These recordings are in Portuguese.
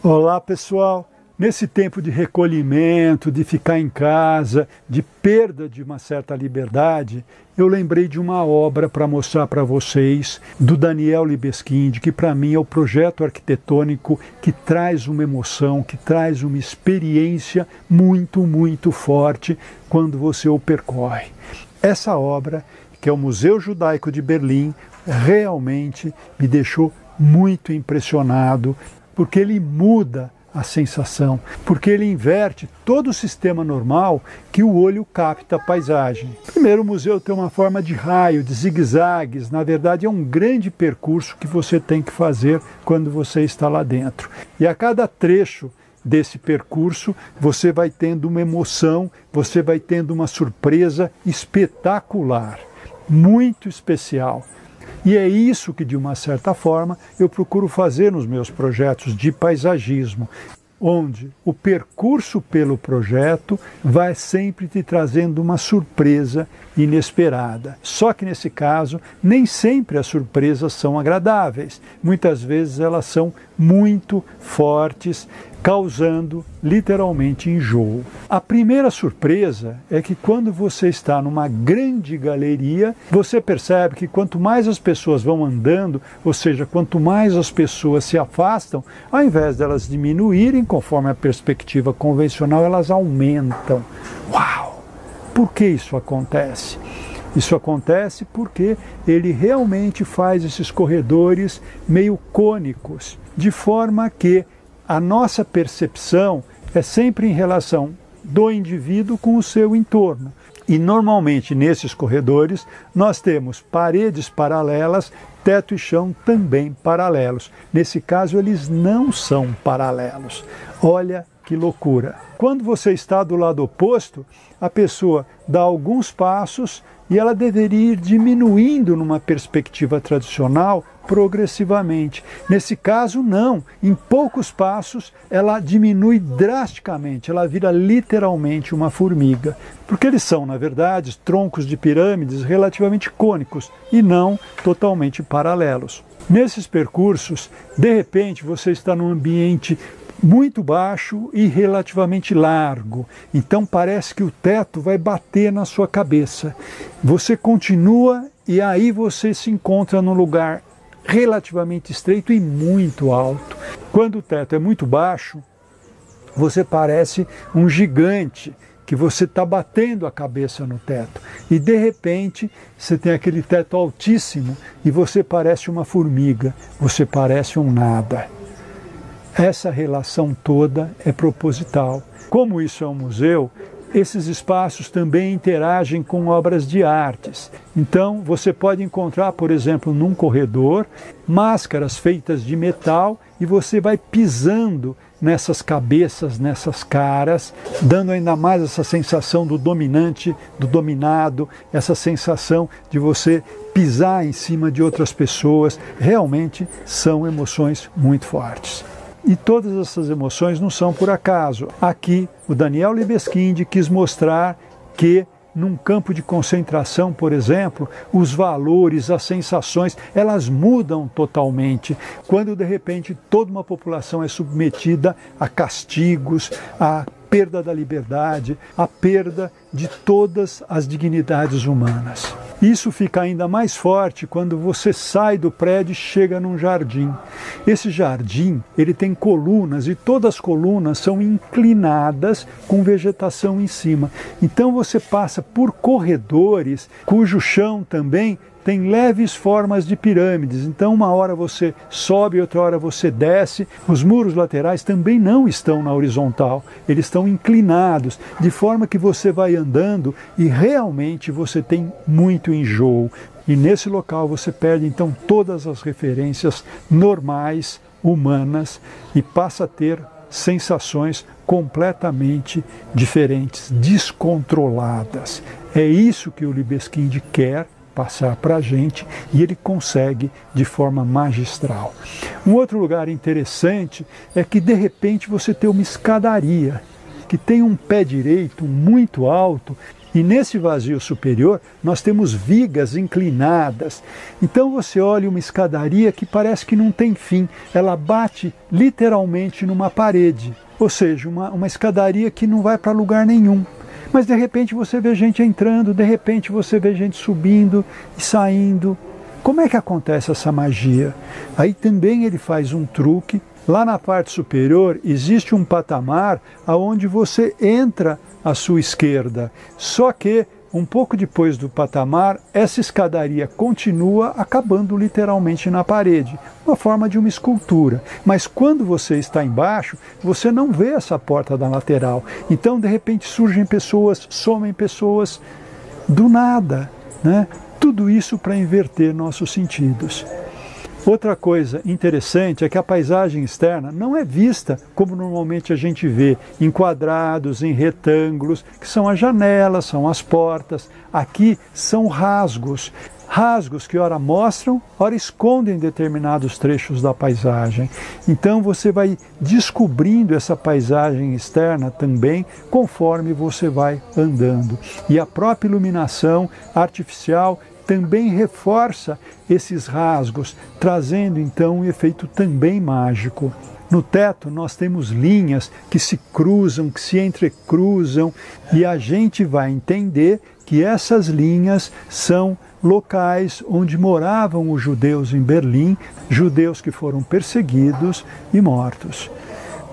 Olá pessoal! Nesse tempo de recolhimento, de ficar em casa, de perda de uma certa liberdade, eu lembrei de uma obra para mostrar para vocês do Daniel Libeskind, que para mim é o projeto arquitetônico que traz uma emoção, que traz uma experiência muito, muito forte quando você o percorre. Essa obra, que é o Museu Judaico de Berlim, realmente me deixou muito impressionado, porque ele muda a sensação, porque ele inverte todo o sistema normal que o olho capta a paisagem. Primeiro, o museu tem uma forma de raio, de zigue-zagues, na verdade é um grande percurso que você tem que fazer quando você está lá dentro. E a cada trecho desse percurso, você vai tendo uma emoção, você vai tendo uma surpresa espetacular, muito especial. E é isso que, de uma certa forma, eu procuro fazer nos meus projetos de paisagismo, onde o percurso pelo projeto vai sempre te trazendo uma surpresa inesperada. Só que nesse caso, nem sempre as surpresas são agradáveis. Muitas vezes elas são muito fortes causando literalmente enjoo. A primeira surpresa é que quando você está numa grande galeria, você percebe que quanto mais as pessoas vão andando, ou seja, quanto mais as pessoas se afastam, ao invés delas diminuírem conforme a perspectiva convencional, elas aumentam. Uau! Por que isso acontece? Isso acontece porque ele realmente faz esses corredores meio cônicos, de forma que a nossa percepção é sempre em relação do indivíduo com o seu entorno. E normalmente nesses corredores nós temos paredes paralelas, teto e chão também paralelos. Nesse caso, eles não são paralelos. Olha que loucura! Quando você está do lado oposto, a pessoa dá alguns passos e ela deveria ir diminuindo numa perspectiva tradicional progressivamente. Nesse caso, não. Em poucos passos, ela diminui drasticamente, ela vira literalmente uma formiga. Porque eles são, na verdade, troncos de pirâmides relativamente cônicos e não totalmente paralelos. Nesses percursos, de repente, você está num ambiente muito baixo e relativamente largo. Então parece que o teto vai bater na sua cabeça. Você continua e aí você se encontra num lugar relativamente estreito e muito alto. Quando o teto é muito baixo, você parece um gigante que você está batendo a cabeça no teto. E de repente você tem aquele teto altíssimo e você parece uma formiga, você parece um nada. Essa relação toda é proposital. Como isso é um museu, esses espaços também interagem com obras de artes. Então, você pode encontrar, por exemplo, num corredor, máscaras feitas de metal e você vai pisando nessas cabeças, nessas caras, dando ainda mais essa sensação do dominante, do dominado, essa sensação de você pisar em cima de outras pessoas. Realmente são emoções muito fortes. E todas essas emoções não são por acaso. Aqui, o Daniel Libeskind quis mostrar que num campo de concentração, por exemplo, os valores, as sensações, elas mudam totalmente. Quando de repente toda uma população é submetida a castigos, a perda da liberdade, a perda de todas as dignidades humanas. Isso fica ainda mais forte quando você sai do prédio e chega num jardim. Esse jardim, ele tem colunas e todas as colunas são inclinadas com vegetação em cima. Então você passa por corredores cujo chão também tem leves formas de pirâmides. Então, uma hora você sobe, outra hora você desce. Os muros laterais também não estão na horizontal, eles estão inclinados, de forma que você vai andando e realmente você tem muito enjoo. E nesse local você perde então todas as referências normais, humanas, e passa a ter sensações completamente diferentes, descontroladas. É isso que o Libeskind quer passar para a gente e ele consegue de forma magistral. Um outro lugar interessante é que de repente você tem uma escadaria que tem um pé direito muito alto E nesse vazio superior nós temos vigas inclinadas. Então você olha uma escadaria que parece que não tem fim, ela bate literalmente numa parede. Ou seja, uma, uma escadaria que não vai para lugar nenhum. Mas de repente você vê gente entrando, de repente você vê gente subindo e saindo. Como é que acontece essa magia? Aí também ele faz um truque. Lá na parte superior existe um patamar aonde você entra à sua esquerda. Só que um pouco depois do patamar, essa escadaria continua acabando literalmente na parede, uma forma de uma escultura. Mas quando você está embaixo, você não vê essa porta da lateral. Então, de repente, surgem pessoas, somem pessoas do nada. Né? Tudo isso para inverter nossos sentidos. Outra coisa interessante é que a paisagem externa não é vista como normalmente a gente vê, em quadrados, em retângulos, que são as janelas, são as portas. Aqui são rasgos. Rasgos que ora mostram, ora escondem determinados trechos da paisagem. Então você vai descobrindo essa paisagem externa também conforme você vai andando. E a própria iluminação artificial também reforça esses rasgos, trazendo então um efeito também mágico. No teto nós temos linhas que se cruzam, que se entrecruzam, e a gente vai entender que essas linhas são locais onde moravam os judeus em Berlim, judeus que foram perseguidos e mortos.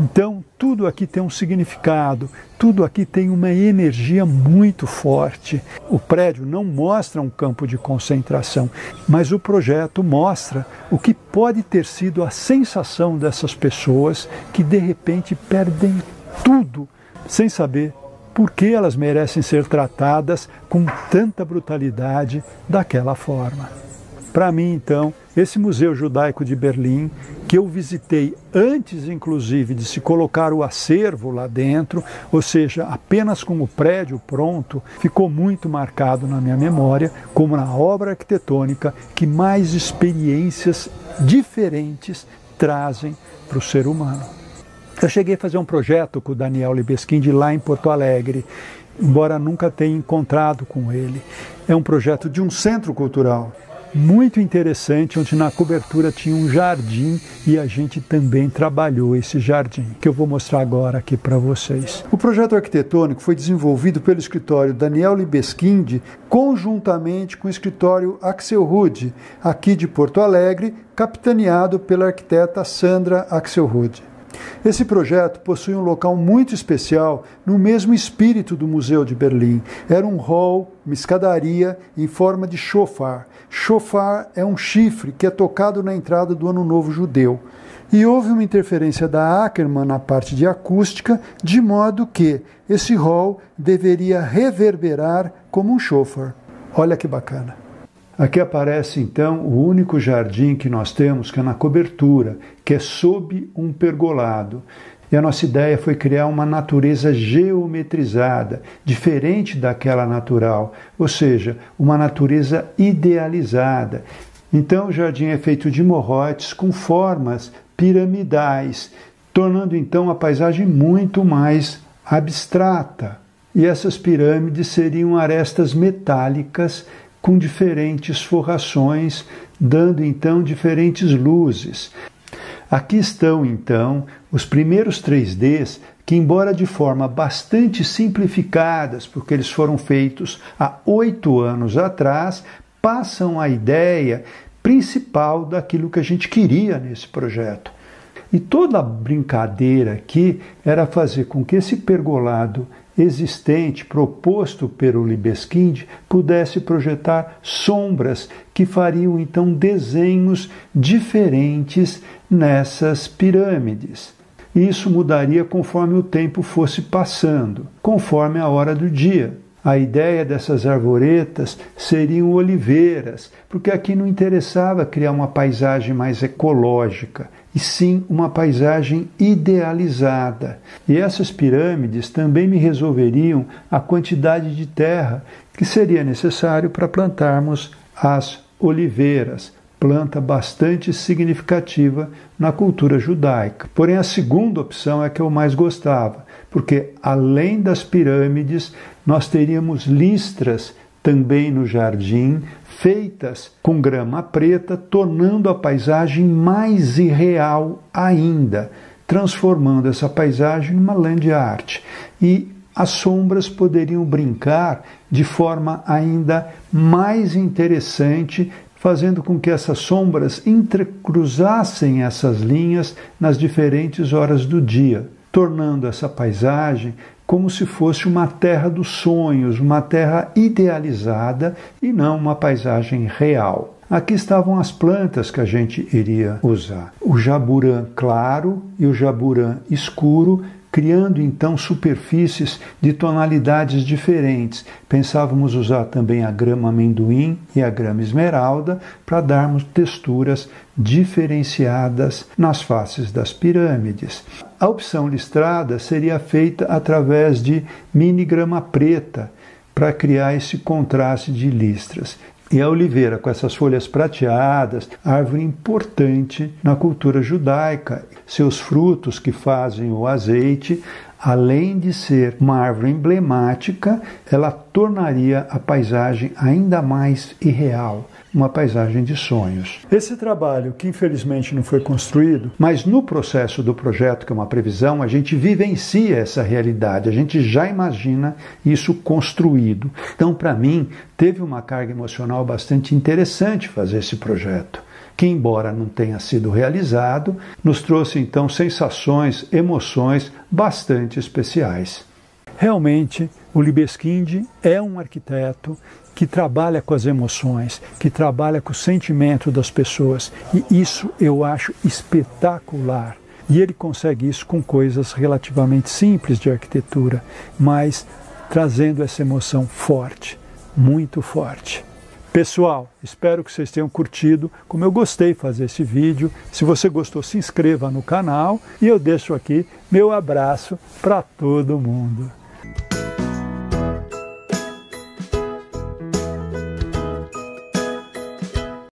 Então, tudo aqui tem um significado, tudo aqui tem uma energia muito forte. O prédio não mostra um campo de concentração, mas o projeto mostra o que pode ter sido a sensação dessas pessoas que de repente perdem tudo sem saber por que elas merecem ser tratadas com tanta brutalidade daquela forma. Para mim, então, esse Museu Judaico de Berlim, que eu visitei antes, inclusive, de se colocar o acervo lá dentro, ou seja, apenas com o prédio pronto, ficou muito marcado na minha memória como na obra arquitetônica que mais experiências diferentes trazem para o ser humano. Eu cheguei a fazer um projeto com o Daniel Libeskind lá em Porto Alegre, embora nunca tenha encontrado com ele. É um projeto de um centro cultural muito interessante, onde na cobertura tinha um jardim e a gente também trabalhou esse jardim, que eu vou mostrar agora aqui para vocês. O projeto arquitetônico foi desenvolvido pelo escritório Daniel Libeskind, conjuntamente com o escritório Axel Rude, aqui de Porto Alegre, capitaneado pela arquiteta Sandra Axel Rude. Esse projeto possui um local muito especial no mesmo espírito do Museu de Berlim. Era um hall, uma escadaria em forma de shofar. Shofar é um chifre que é tocado na entrada do Ano Novo Judeu. E houve uma interferência da Ackermann na parte de acústica, de modo que esse hall deveria reverberar como um shofar. Olha que bacana. Aqui aparece então o único jardim que nós temos, que é na cobertura, que é sob um pergolado. E a nossa ideia foi criar uma natureza geometrizada, diferente daquela natural, ou seja, uma natureza idealizada. Então o jardim é feito de morrotes com formas piramidais, tornando então a paisagem muito mais abstrata. E essas pirâmides seriam arestas metálicas com diferentes forrações, dando então diferentes luzes. Aqui estão então os primeiros 3Ds que, embora de forma bastante simplificadas, porque eles foram feitos há oito anos atrás, passam a ideia principal daquilo que a gente queria nesse projeto. E toda a brincadeira aqui era fazer com que esse pergolado existente proposto pelo Libeskind pudesse projetar sombras que fariam então desenhos diferentes nessas pirâmides. Isso mudaria conforme o tempo fosse passando, conforme a hora do dia. A ideia dessas arvoretas seriam oliveiras, porque aqui não interessava criar uma paisagem mais ecológica, e sim uma paisagem idealizada. E essas pirâmides também me resolveriam a quantidade de terra que seria necessário para plantarmos as oliveiras, planta bastante significativa na cultura judaica. Porém, a segunda opção é a que eu mais gostava, porque além das pirâmides, nós teríamos listras também no jardim, feitas com grama preta, tornando a paisagem mais irreal ainda, transformando essa paisagem em uma land art. E as sombras poderiam brincar de forma ainda mais interessante, fazendo com que essas sombras entrecruzassem essas linhas nas diferentes horas do dia, tornando essa paisagem como se fosse uma terra dos sonhos, uma terra idealizada e não uma paisagem real. Aqui estavam as plantas que a gente iria usar: o jaburã claro e o jaburã escuro, criando então superfícies de tonalidades diferentes. Pensávamos usar também a grama amendoim e a grama esmeralda para darmos texturas diferenciadas nas faces das pirâmides. A opção listrada seria feita através de mini grama preta para criar esse contraste de listras. E a oliveira, com essas folhas prateadas, árvore importante na cultura judaica. Seus frutos, que fazem o azeite, além de ser uma árvore emblemática, ela tornaria a paisagem ainda mais irreal, uma paisagem de sonhos. Esse trabalho, que infelizmente não foi construído, mas no processo do projeto, que é uma previsão, a gente vivencia essa realidade, a gente já imagina isso construído. Então, para mim, teve uma carga emocional bastante interessante fazer esse projeto que, embora não tenha sido realizado, nos trouxe então sensações, emoções bastante especiais. Realmente, o Libeskind é um arquiteto que trabalha com as emoções, que trabalha com o sentimento das pessoas, e isso eu acho espetacular. E ele consegue isso com coisas relativamente simples de arquitetura, mas trazendo essa emoção forte, muito forte. Pessoal, espero que vocês tenham curtido, como eu gostei de fazer esse vídeo. Se você gostou, se inscreva no canal e eu deixo aqui meu abraço para todo mundo.